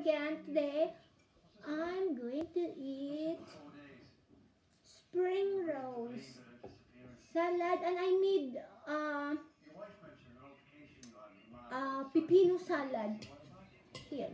again today. I'm going to eat spring rolls, salad, and I need uh, uh, pipino salad. Here.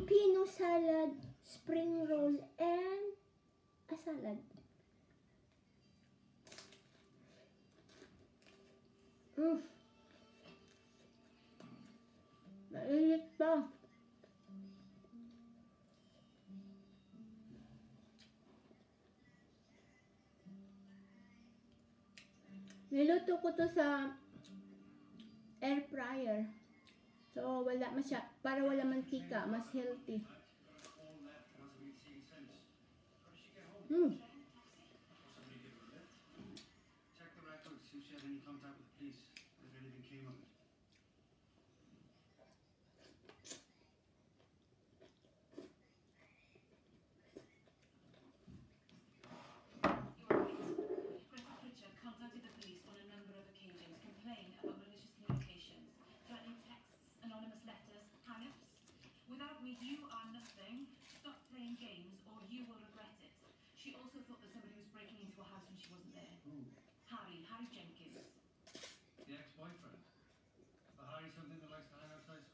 Pipino salad, spring roll, and a salad. Mm. Mainit pa. Niluto ko to sa air fryer. So, wala masya, para wala mantika, mas healthy. all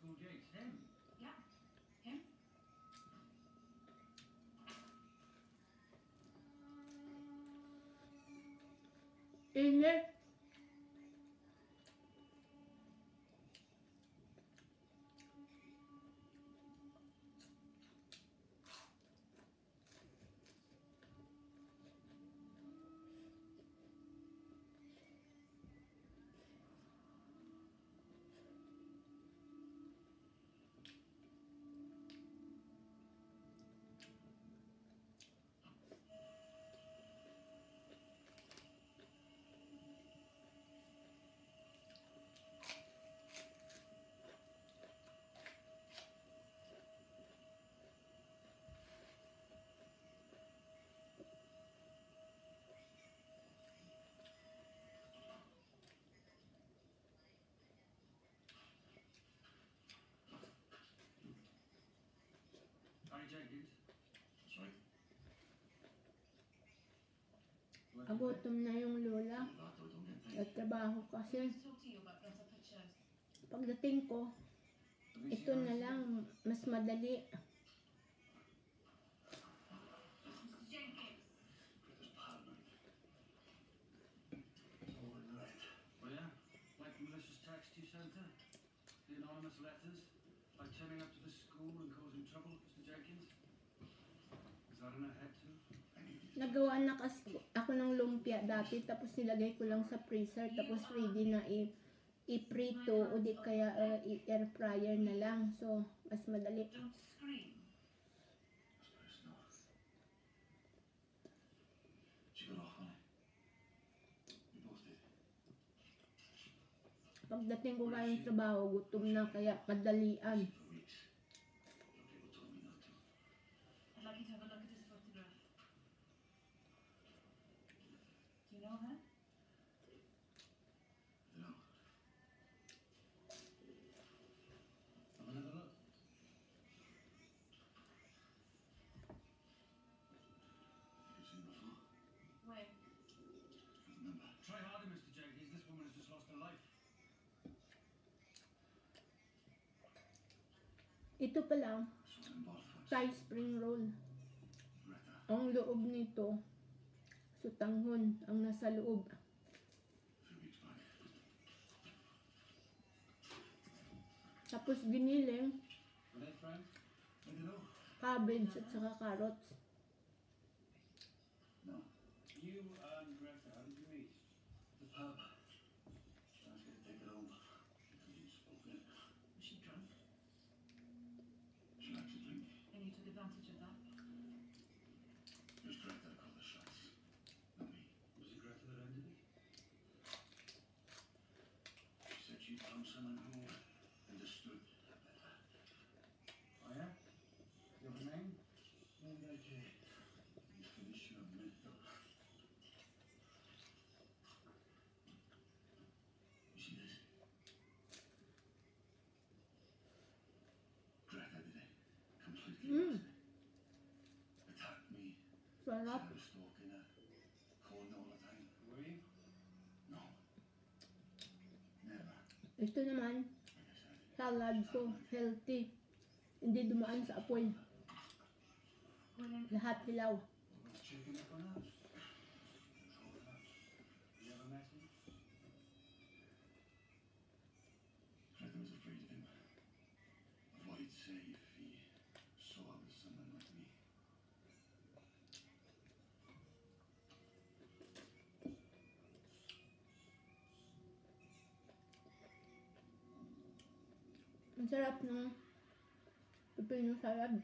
Cool Jake's him. Yeah, him. In it. Agutom na yung lola. Kasi. About Greta Pritchard. Pagdating ko, ito na lang, mas madali. Nagawa na kasi ako ng lumpia dati, tapos nilagay ko lang sa freezer, tapos ready na iprito o di kaya uh, i-air fryer na lang. So, mas madali. Pagdating ko ngayong trabaho, gutom na kaya to. I'd like you to have a look at his you know her? No. Have another look. You've seen before. Where? Remember. Try harder, Mr. Jenkins. This woman has just lost her life. Ito pa lang, Something bought for us. Thai spring roll. Ang loob nito, sutanghon ang nasa loob. Tapos giniling, cabbage at saka carrots. No. You and Greta, how did you meet? The pub. I was going to take her home. Because you'd spoken. Was she drunk? She liked to drink. And you took advantage of that? It was Greta that called the shots. Someone who understood her better. Oh yeah? You have a name? Maybe I did. Definition of mental. You see this? Greta did it. Completely Mm. lost it. Attacked me. Sarap. Said I Ito naman, salad so healthy. Hindi dumaan sa apoy. Lahat hilaw. Was Ang sarap ng pipino salad.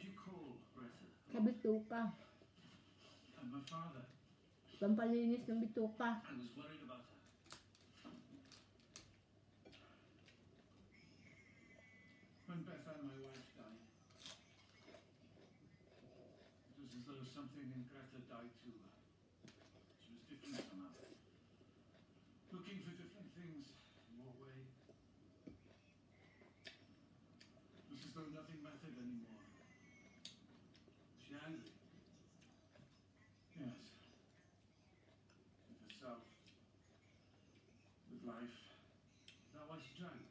You call Greta? sa bituka. And my father? Pampalinis ng bituka. I was worried about her. When Beth and my wife something in Greta died too. She was different somehow. Looking for different things. In what way? It was as though nothing mattered anymore. She angry? Yes with herself, with life. Is that why she drank?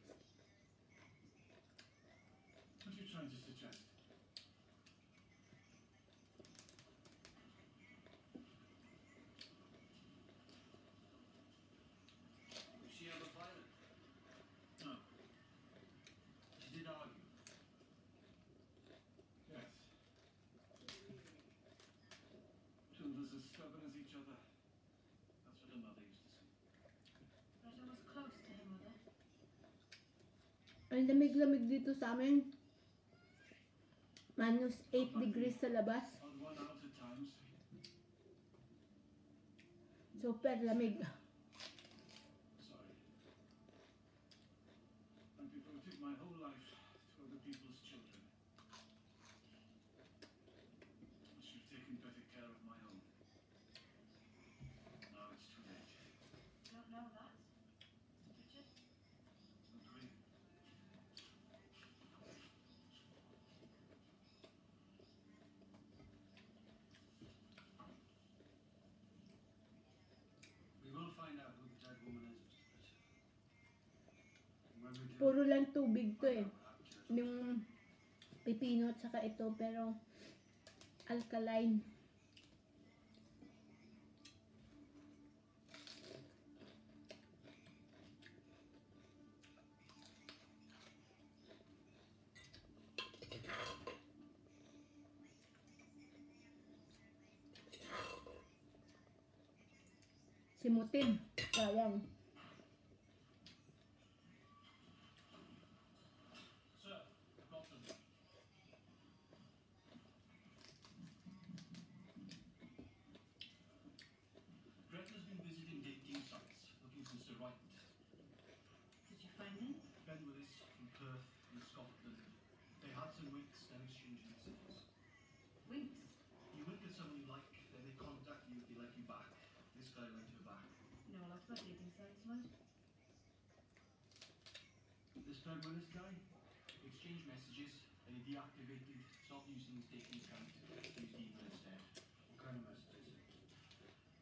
Ang lamig-lamig dito sa amin. Minus 8 degrees sa labas. At times. Super lamig. Puro lang tubig to eh. Yung pipino at saka ito pero alkaline. Simutin. Sayang. Ben Willis from Perth in Scotland. They had some winks and exchanged messages. Winks. You wink at someone you like, then they contact you if they like you back. This guy liked her back. You know a lot about dating sites, right? This Ben Willis guy, exchanged messages, and he deactivated, stopped using his dating account, used email instead. What kind of messages?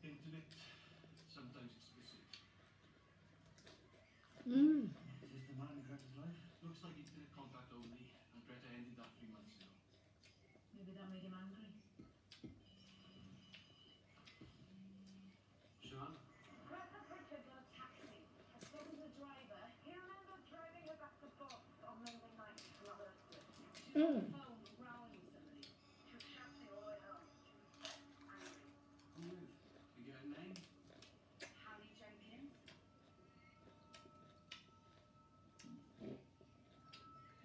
Internet, sometimes explicit. Mm. Looks like internet contact only, and Greta ended that three months ago. Maybe that made him angry. Sean? Greta Pritchard got a taxi. Has spoken to the driver. He remembers driving her back to Boston on Monday night from Aberystwyth. She Mm.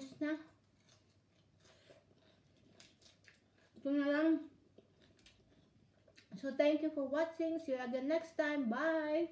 ubos na. Ito na lang. So, thank you for watching. See you again next time. Bye!